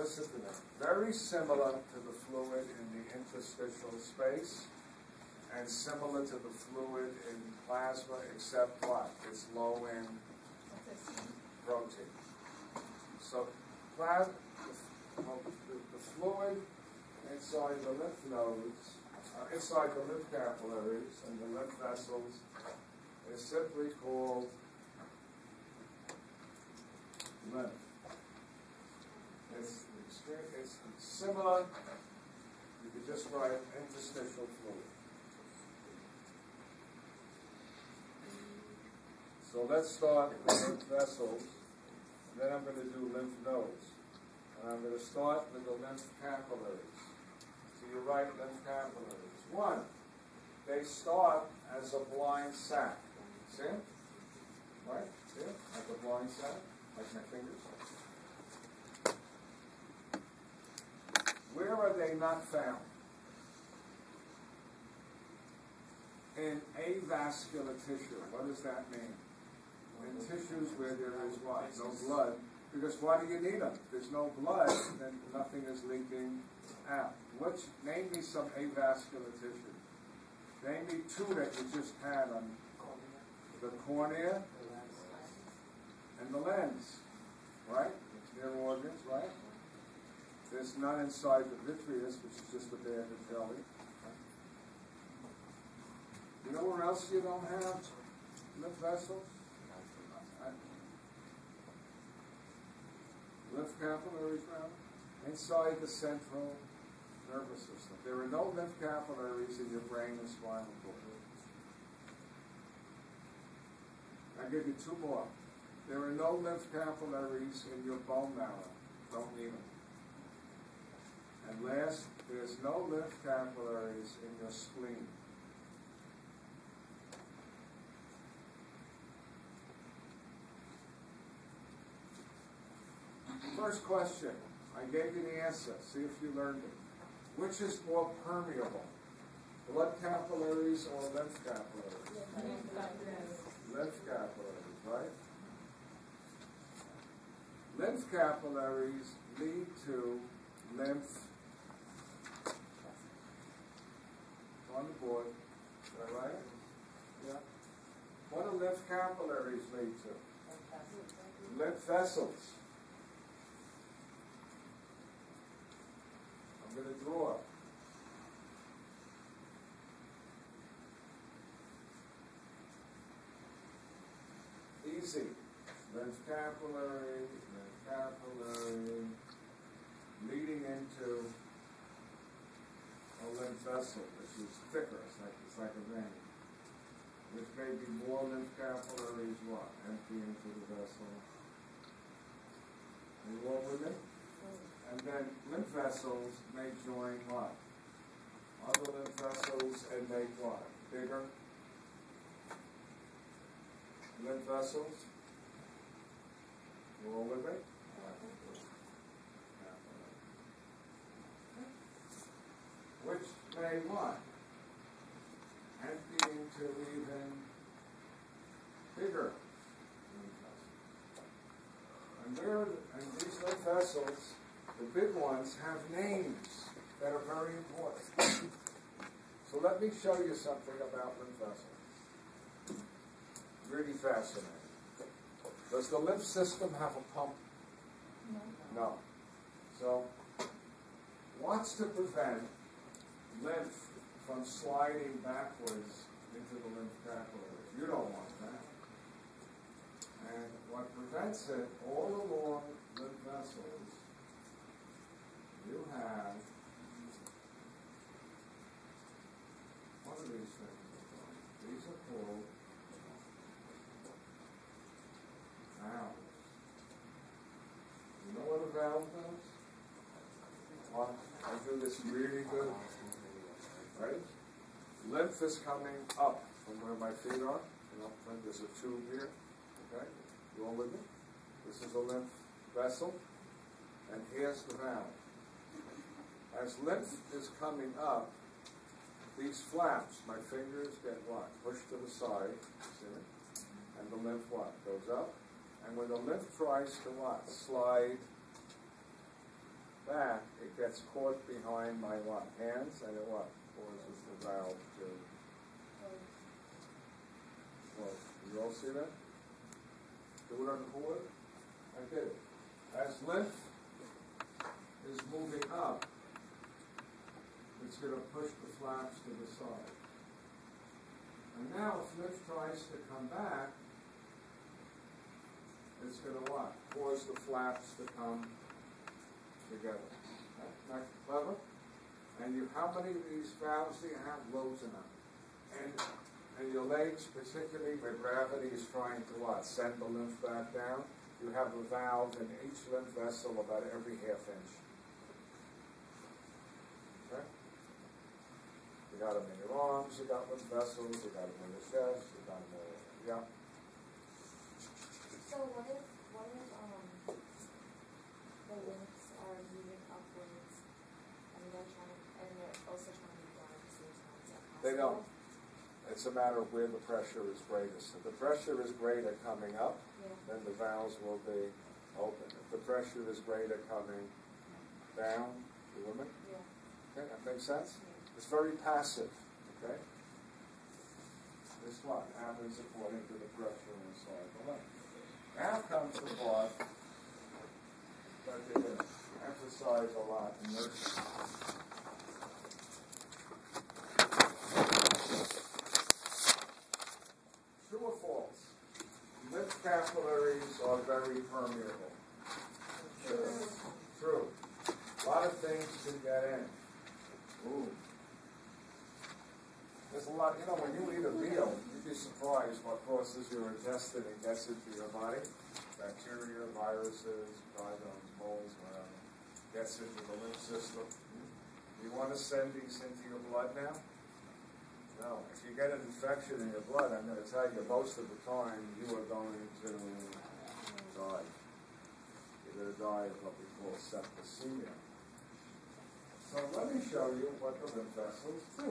listen to very similar to the fluid in the interstitial space and similar to the fluid in plasma, except what? It's low in protein. So, plasma, the, the, the fluid inside the lymph nodes, uh, inside the lymph capillaries and the lymph vessels is simply called lymph. It's, extre- similar, you could just write interstitial fluid. So let's start with vessels, and then I'm gonna do lymph nodes. And I'm gonna start with the lymph capillaries. So you write lymph capillaries. One, they start as a blind sac. See? Right? See? Like a blind sac? Like my fingers? Where are they not found? In avascular tissue. What does that mean? In tissues where there is what? No blood. Because why do you need them? If there's no blood, then nothing is leaking out. Which, name me some avascular tissue. Name me two that you just had on the cornea and the lens, right? They're organs, right? There's none inside the vitreous, which is just a band of jelly. You know where else you don't have lymph vessels? Lymph capillaries, rather, inside the central nervous system. There are no lymph capillaries in your brain and spinal cord. I'll give you two more. There are no lymph capillaries in your bone marrow. Don't need them. And last, there's no lymph capillaries in your spleen. First question. I gave you the answer. See if you learned it. Which is more permeable? Blood capillaries or lymph capillaries? Lymph capillaries, right? Lymph capillaries lead to lymph Is that right? Yeah. What do lymph capillaries lead to? Lymph vessels. I'm going to draw. Easy. Lymph capillary, lymph capillary, leading into lymph vessel, which is thicker, it's like, it's like a vein. Which may be more lymph capillaries, what, empty into the vessel. Are you all with me? And then lymph vessels may join what? Other lymph vessels and make what? Bigger lymph vessels? You all with me? Which may what? Empty into even bigger. And there, and these lymph vessels the big ones have names that are very important. so let me show you something about lymph vessels. Really fascinating. Does the lymph system have a pump? No. No. So, what's to prevent lymph from sliding backwards into the lymph capillaries? You don't want that. And what prevents it all along lymph vessels you have what are these things? These are called valves. You know what a valve does? I do this really good. Right? Lymph is coming up from where my feet are. You know, and there's a tube here. Okay? You all with me? This is a lymph vessel. And here's the valve. As lymph is coming up, these flaps, my fingers get what? Pushed to the side, see it? And the lymph what? Goes up. And when the lymph tries to what? Slide back, it gets caught behind my what, hands, and it what, causes the valve to, well, you all see that? Do it on the board? I did. As lymph is moving up, it's gonna push the flaps to the side. And now if lymph tries to come back, it's gonna what? Cause the flaps to come together. Not clever? And you, how many of these valves do you have? Loads of them. And, and your legs, particularly where gravity is trying to what? Send the lymph back down. You have a valve in each lymph vessel about every half inch. Okay? You got them in your arms, you got lymph vessels, you got them in your chest, you got them all, yeah. So what if, what if, um, the lymphs are moving upwards and they're trying, and they're also trying to move down at the same time, is that possible? They don't. It's a matter of where the pressure is greatest. If the pressure is greater coming up, Yeah, then the valves will be open. If the pressure is greater coming down, you with me? yeah, Okay, that makes sense? yeah. It's very passive, okay? This one happens according to the pressure inside the lung. Now comes the part that going emphasize a lot in nursing. True or false? Lymph capillaries are very permeable. True. A lot of things can get in. Ooh. There's a lot, you know, when you eat a meal, you'd be surprised what crosses your intestine and gets into your body. Bacteria, viruses, drydomes, moles, whatever. Gets into the lymph system. You want to send these into your blood now? No. If you get an infection in your blood, I'm going to tell you, most of the time, you are going to die. You're going to die of what we call septicemia. So let me show you what the lymph vessels do.